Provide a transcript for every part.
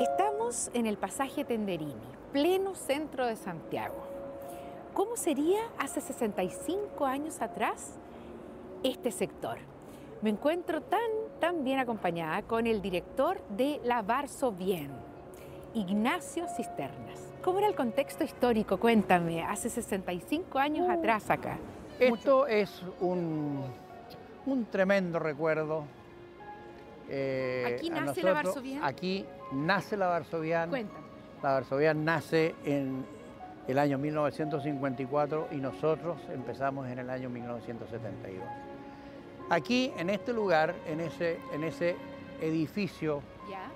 Estamos en el pasaje Tenderini, pleno centro de Santiago. ¿Cómo sería hace 65 años atrás este sector? Me encuentro tan, tan bien acompañada con el director de la Barso Bien, Ignacio Cisternas. ¿Cómo era el contexto histórico? Cuéntame, hace 65 años atrás acá. Esto es un, un tremendo recuerdo. eh, ¿Aquí nace la Varsovian? Aquí nace la Varsovian. Cuéntame. La Varsovian nace en el año 1954 y nosotros empezamos en el año 1972. Aquí, en este lugar, en ese, en ese edificio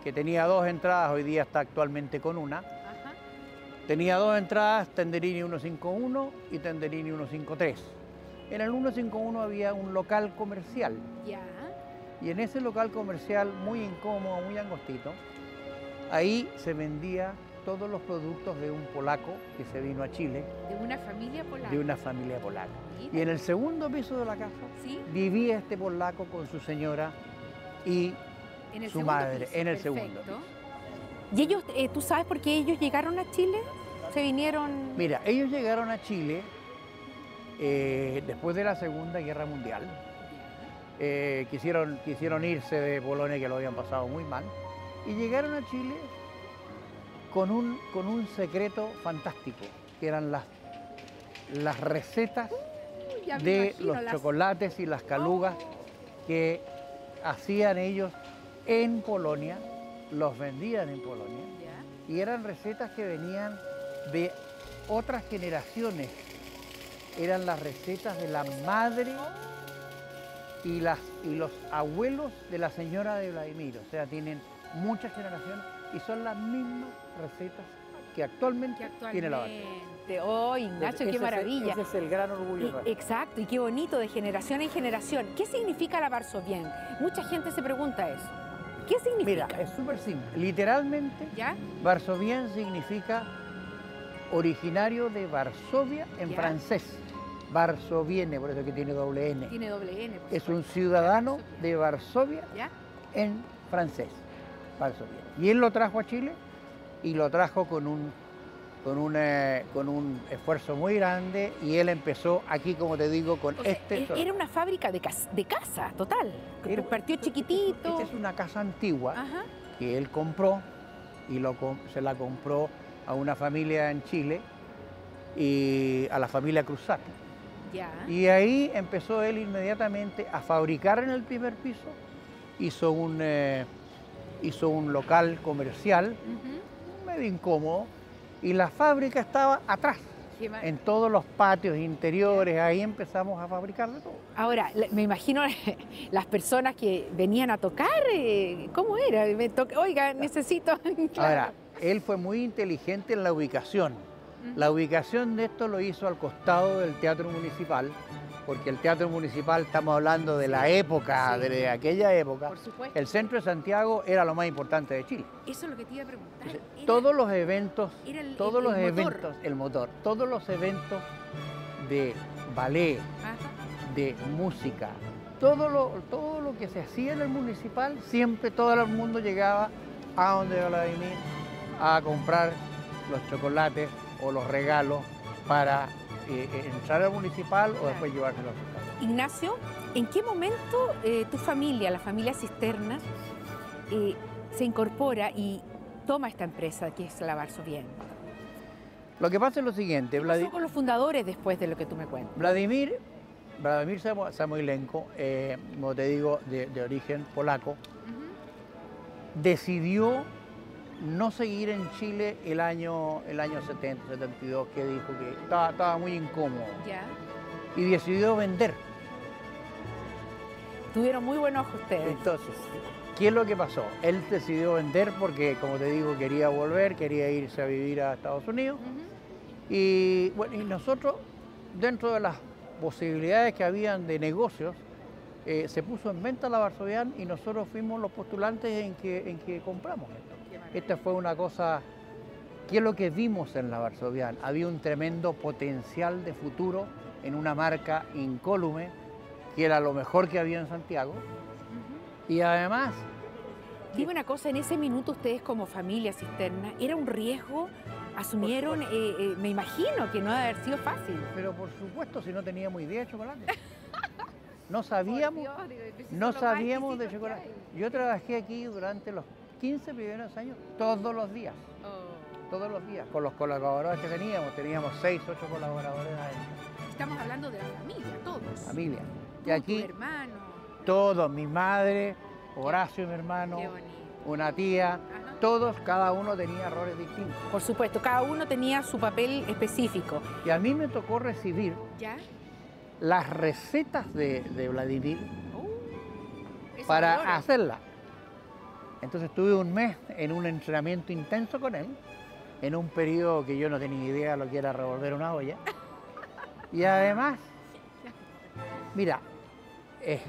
que tenía dos entradas, hoy día está actualmente con una, Ajá. tenía dos entradas, Tenderini 151 y Tenderini 153. En el 151 había un local comercial y en ese local comercial muy incómodo, muy angostito, ahí se vendía todos los productos de un polaco que se vino a Chile, De una familia polaca. de una familia polaca. Mira. Y en el segundo piso de la casa ¿Sí? vivía este polaco con su señora y su madre, piso, en el perfecto. segundo piso. ¿Y ellos, eh, tú sabes por qué ellos llegaron a Chile? Se vinieron... Mira, ellos llegaron a Chile eh, después de la Segunda Guerra Mundial. Eh, quisieron, quisieron irse de Polonia, que lo habían pasado muy mal, y llegaron a Chile con un, con un secreto fantástico, que eran las, las recetas de imagino los las- chocolates y las calugas que hacían ellos en Polonia, los vendían en Polonia, y eran recetas que venían de otras generaciones. Eran las recetas de la madre y, las, y los abuelos de la señora de Vladimir. O sea, tienen muchas generaciones y son las mismas recetas que actualmente, Que tiene la actualmente... Oh, Ignacio, Ese qué es el- maravilla. ese es el gran orgullo. de Y- exacto, y qué bonito, de generación en generación. ¿Qué significa la Varsovien? Mucha gente se pregunta eso. ¿Qué significa? Mira, es súper simple. Literalmente, ¿Ya? Varsovien significa originario de Varsovia en Ya. francés. Varsoviene, por eso que tiene doble N. Tiene doble N. por Es un ciudadano de Varsovia ¿Ya? en francés. Y él lo trajo a Chile y lo trajo con un, con un, con un esfuerzo muy grande y él empezó aquí, como te digo, con O este... e- era una fábrica de casa, de casa total. Era- Partió chiquitito. Esta es una casa antigua Ajá. que él compró y lo, se la compró a una familia en Chile y a la familia Cruzati. Ya. Y ahí empezó él inmediatamente a fabricar en el primer piso, hizo un, eh, hizo un local comercial medio incómodo y la fábrica estaba atrás, en todos los patios interiores, ahí empezamos a fabricar de todo. Ahora, me imagino las personas que venían a tocar, eh, ¿cómo era? Me to- Oiga, necesito... Ahora, él fue muy inteligente en la ubicación. La ubicación de esto lo hizo al costado del Teatro Municipal, porque el Teatro Municipal, estamos hablando de la época, Sí. de aquella época, Por supuesto. el centro de Santiago era lo más importante de Chile. Eso es lo que te iba a preguntar. Entonces, Era- todos los eventos, era el- todos el- los el motor. eventos, el motor, todos los eventos de ballet, Ajá. de música, todo lo, todo lo que se hacía en el municipal, siempre todo el mundo llegaba a donde Vladimir a comprar los chocolates o los regalos para eh, eh, entrar al municipal o después llevárselos a su casa. Ignacio, ¿en qué momento eh, tu familia, la familia Cisternas, eh, se incorpora y toma esta empresa que es la Varsovien? Lo que pasa es lo siguiente, ¿Qué pasó con los fundadores después de lo que tú me cuentas? Vladimir, Vladimir Samo- Samoilenko, como te digo, de, de origen polaco, decidió no seguir en Chile el año, el año 70, 72, que dijo que estaba, estaba muy incómodo Ya. y decidió vender. Tuvieron muy buen ojo ustedes. Entonces, ¿qué es lo que pasó? Él decidió vender porque, como te digo, quería volver, quería irse a vivir a Estados Unidos. Y bueno, y nosotros, dentro de las posibilidades que habían de negocios, eh, se puso en venta la Varsovian y nosotros fuimos los postulantes en que, en que compramos esto. Esta fue una cosa, ¿qué es lo que vimos en la Varsovian? Había un tremendo potencial de futuro en una marca incólume, que era lo mejor que había en Santiago. Y además, Dime una cosa, en ese minuto ustedes como familia cisterna, ¿era un riesgo? ¿Asumieron? Eh, eh, me imagino que no debe haber sido fácil. Pero por supuesto, si no teníamos idea de chocolate. No sabíamos, no sabíamos de chocolate. Yo trabajé aquí durante los 15 primeros años, todos los días. Oh. Todos los días, con los colaboradores que teníamos, teníamos 6, 8 colaboradores ahí. Estamos hablando de la familia, todos. Familia. Tú, Y aquí tu hermano. todos, mi madre, Horacio, mi hermano, una tía, Ajá. todos, cada uno tenía roles distintos. Por supuesto, cada uno tenía su papel específico. Y a mí me tocó recibir ¿Ya? las recetas de, de Vladimir eso para valora. Entonces tuve un mes en un entrenamiento intenso con él, en un periodo que yo no tenía idea de lo que era revolver una olla. Y además, mira, eh,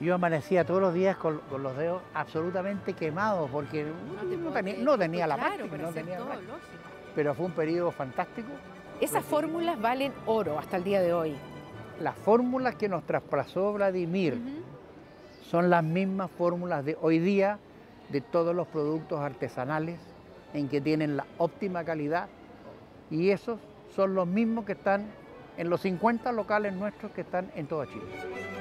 yo amanecía todos los días con, con los dedos absolutamente quemados porque te no, tenía, no tenía la práctica, no tenía todo. Pero fue un periodo fantástico. Esas fórmulas valen oro hasta el día de hoy. Las fórmulas que nos traspasó Vladimir son las mismas fórmulas de hoy día de todos los productos artesanales en que tienen la óptima calidad y esos son los mismos que están en los 50 locales nuestros que están en toda Chile.